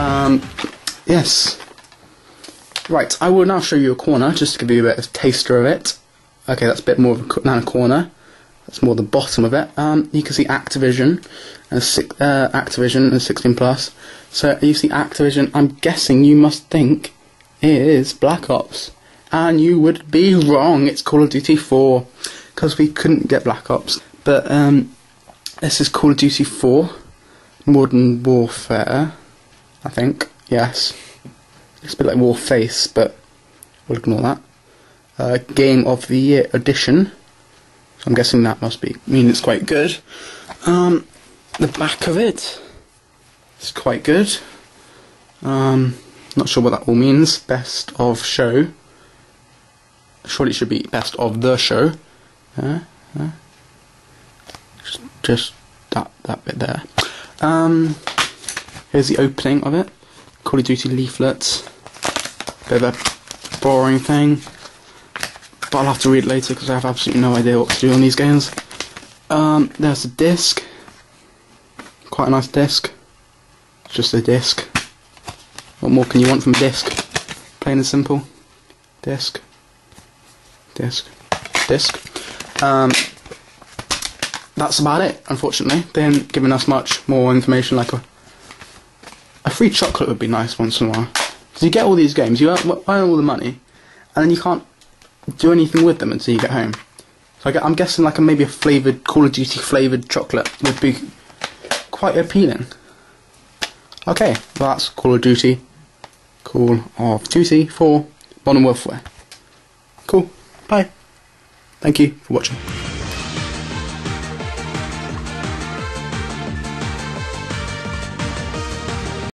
Um, yes. Right, I will now show you a corner, just to give you a bit of taster of it. Okay, that's a bit more of a a corner. That's more the bottom of it. Um, you can see Activision, and six, uh, Activision and 16 plus. So you see Activision. I'm guessing you must think it is Black Ops, and you would be wrong. It's Call of Duty 4 because we couldn't get Black Ops. But um, this is Call of Duty 4, Modern Warfare. I think yes. It's a bit like Warface, but we'll ignore that. Uh, Game of the Year edition. So I'm guessing that must be mean it's quite good. Um, the back of it is quite good. Um, not sure what that all means. Best of show. Surely it should be best of the show. Uh, just, just that that bit there. Um, here's the opening of it. Call of Duty leaflets. Bit of a boring thing. But I'll have to read later because I have absolutely no idea what to do on these games. Um, there's a disc. Quite a nice disc. Just a disc. What more can you want from a disc? Plain and simple. Disc. Disc. Disc. Um, that's about it, unfortunately. They haven't given us much more information like a free chocolate would be nice once in a while. Because you get all these games, you earn, earn all the money, and then you can't do anything with them until you get home. So I am guessing like a, maybe a flavoured Call of Duty flavoured chocolate would be quite appealing. Okay, well that's Call of Duty. Call of Duty 4 Modern Warfare. Cool. Bye. Thank you for watching.